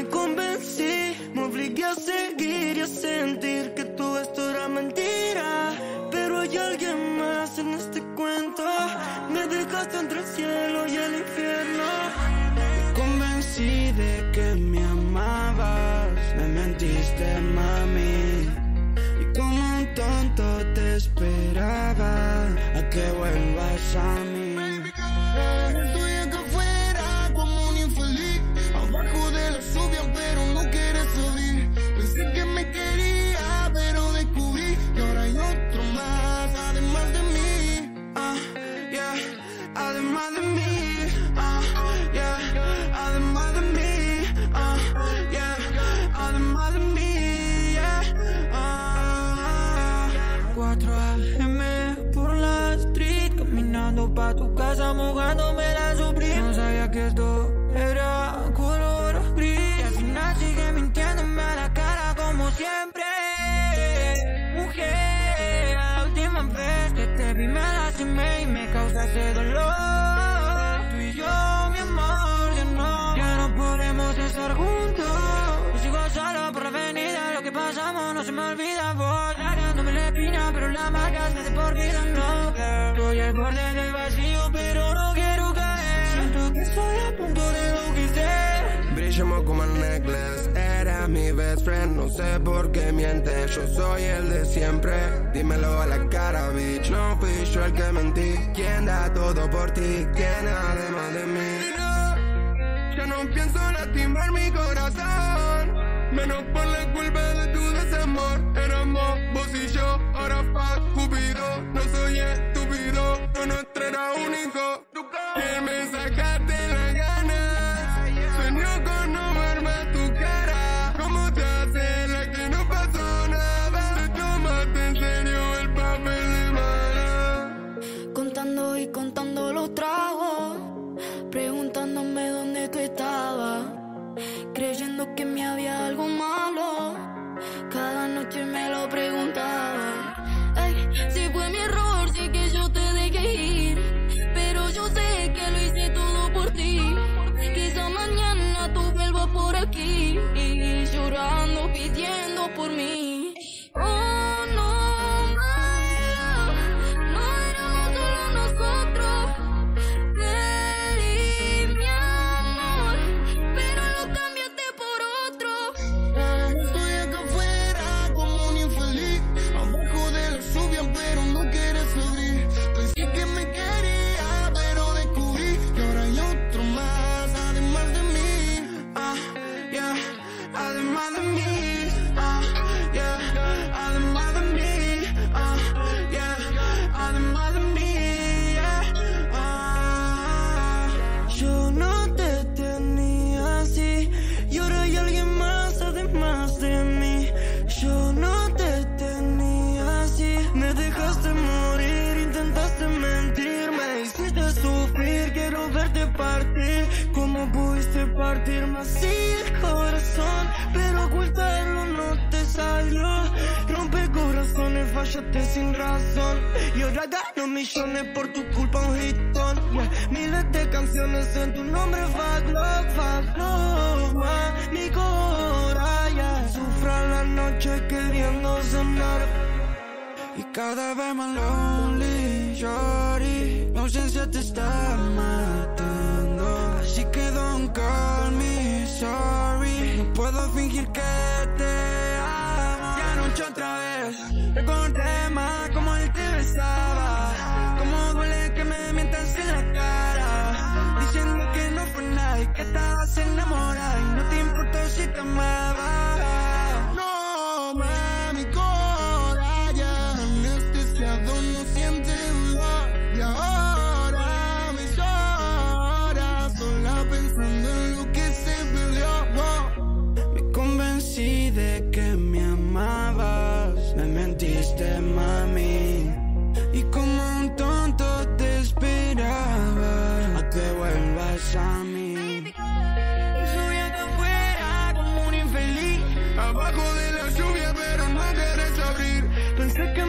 me convencí, me obligué a seguir y a sentir que todo esto era mentira. Pero hay alguien más en este cuento, me dejaste entre el cielo y el infierno. Me convencí de que me amabas, me mentiste, mami. Y como un tonto te esperaba a que vuelvas a mí. Pa' tu casa, mojándome la Supreme. No sabía que esto era color gris. Y al final sigue mintiéndome a la cara como siempre. Mujer, la última vez que te vi me lastimé y me causaste dolor. No se me olvida. Vos largándome la espina, pero la marcaste de por vida, no, girl. Estoy al borde del vacío, pero no quiero caer. Siento que estoy a punto de enloquecer. Brillamos como el necklace, era mi best friend, no sé por qué miente, yo soy el de siempre. Dímelo a la cara, bitch, no fui yo el que mentí. ¿Quién da todo por ti? ¿Quién además de mí? Ya no pienso lastimar mi corazón Menos por la culpa de tu desamor. Éramos vos y yo, ahora fuck Cupido. No soy estúpido, lo nuestro era único Que me sacaste creyendo que me había algo malo. Cada noche me lo preguntaba. Ay, si fue mi error, ¿Cómo pudiste partirme así el corazón? Pero ocultarlo no te salió. Rompe corazones, fallaste sin razón. Y ahora gano millones por tu culpa, un hitón. Yeah. Miles de canciones en tu nombre, fuck love, fuck love. ah, Mi corazón, yeah. Sufra la noche queriendo sonar. Y cada vez más lonely, shorty Mi ausencia te está matando Así que don't call me sorry. No puedo fingir que te amo. Ya noche otra vez. Recordé más como él te besaba. Como duele que me mientas en la cara. Diciendo que no fue nada y que estabas enamorada. Y no te importó si te amaba de que me amabas, me mentiste, mami. Y como un tonto te esperaba a que vuelvas a mí. Acá afuera como un infeliz. Abajo de la lluvia pero no quieres abrir Pensé que